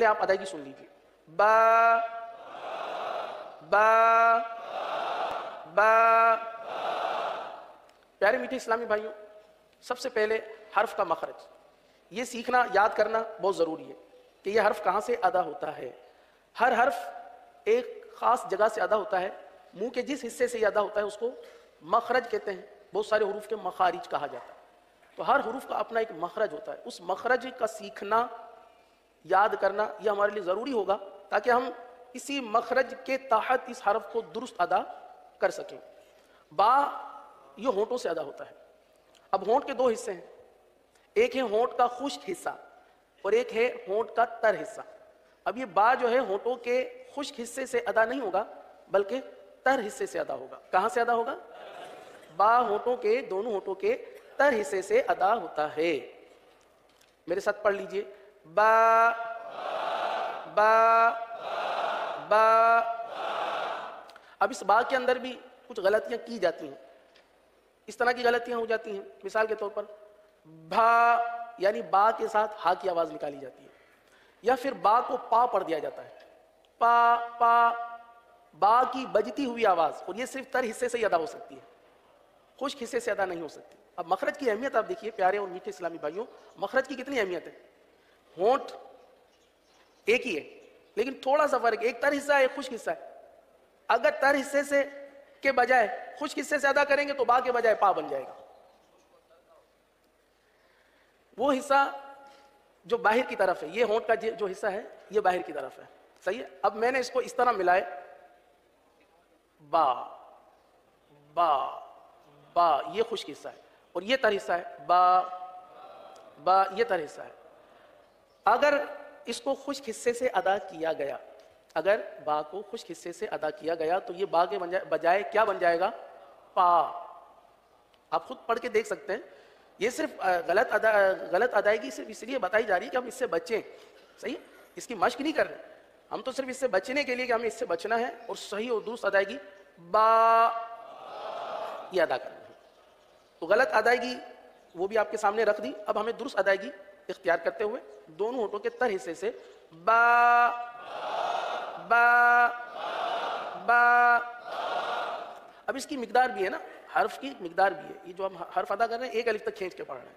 पहले आप अदायगी सुन लीजिए। बा बा बा, प्यारे मीठे इस्लामी भाइयों, सबसे पहले हर्फ का मखरज। ये सीखना, याद करना बहुत ज़रूरी है कि यह हर्फ कहाँ से अदा होता है। हर हर्फ एक ख़ास जगह से अदा होता है। मुँह के जिस हिस्से से अदा होता है, उसको मखरज कहते हैं। बहुत सारे हरूफ के मखारिज कहा जाता है। तो हर हरूफ का अपना एक मखरज होता है। उस मखरज का सीखना याद करना यह हमारे लिए ज़रूरी होगा ताकि हम इसी मखरज के तहत इस हरफ को दुरुस्त अदा कर सकें। बा ये होंठों से अदा होता है। अब होंठ के दो हिस्से हैं। एक है होंठ का खुश्क हिस्सा और एक है होंठ का तर हिस्सा। अब ये बा जो है होंठों के खुश्क हिस्से से अदा नहीं होगा, बल्कि तर हिस्से से अदा होगा। कहाँ से अदा होगा? बा होंठों के, दोनों होंठों के तर हिस्से से अदा होता है। मेरे साथ पढ़ लीजिए। बा बा बा अब इस बा के अंदर भी कुछ गलतियाँ की जाती हैं। इस तरह की गलतियाँ हो जाती हैं। मिसाल के तौर पर, भा, यानी बा के साथ हा की आवाज़ निकाली जाती है। या फिर बा को पा पढ़ दिया जाता है। पा पा, बा की बजती हुई आवाज़, और ये सिर्फ़ तर हिस्से से ही अदा हो सकती है। खुश्क हिस्से से अदा नहीं हो सकती। अब मखरज की अहमियत आप देखिए, प्यारे और मीठे इस्लामी भाइयों, मखरज की कितनी अहमियत है? होंठ एक ही है, लेकिन थोड़ा सा फ़र्क, एक तर हिस्सा है, एक खुश्क हिस्सा है। अगर तर हिस्से से के बजाय खुश्क हिस्से से अदा करेंगे तो बा के बजाय पा बन जाएगा। वो हिस्सा जो बाहर की तरफ़ है, ये होंठ का जो हिस्सा है, ये बाहर की तरफ़ है। सही है? अब मैंने इसको इस तरह मिलाए बा बा बा, ये खुश्क हिस्सा है। और ये तर हिस्सा है, बा बा, ये तर हिस्सा है। अगर इसको खुश हिस्से से अदा किया गया, अगर बा को खुश हिस्से से अदा किया गया तो ये बा के बजाय क्या बन जाएगा? पा। आप खुद पढ़ के देख सकते हैं। ये सिर्फ़ गलत अदा गलत अदायगी सिर्फ़ इसलिए बताई जा रही है कि हम इससे बचें। सही? इसकी मश्क नहीं कर रहे। हम तो सिर्फ़ इससे बचने के लिए कि हमें इससे बचना है और सही और दुरुस्त अदायगी बा, ये अदा करना है। तो गलत अदायगी वो भी आपके सामने रख दी। अब हमें दुरुस्त अदायगी इख्तियार करते हुए दोनों होठों के तर हिस्से से बा बा बा। अब इसकी मकदार भी है ना, हर्फ की मकदार भी है। ये जो हम हर्फ अदा कर रहे हैं, एक अलिफ तक खींच के पढ़ रहे हैं।